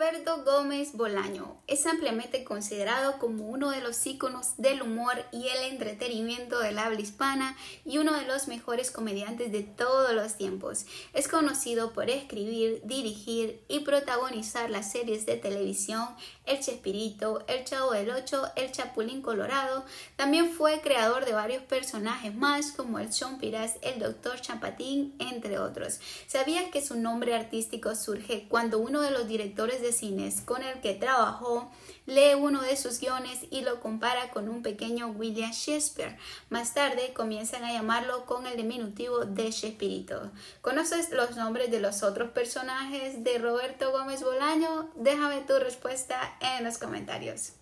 Roberto Gómez Bolaño es ampliamente considerado como uno de los íconos del humor y el entretenimiento del habla hispana y uno de los mejores comediantes de todos los tiempos. Es conocido por escribir, dirigir y protagonizar las series de televisión El Chespirito, El Chavo del Ocho, El Chapulín Colorado. También fue creador de varios personajes más como el Chompiras, el Doctor Champatín, entre otros. ¿Sabías que su nombre artístico surge cuando uno de los directores de cines con el que trabajó lee uno de sus guiones y lo compara con un pequeño William Shakespeare. Más tarde comienzan a llamarlo con el diminutivo de Shakespeare. ¿Conoces los nombres de los otros personajes de Roberto Gómez Bolaño? Déjame tu respuesta en los comentarios.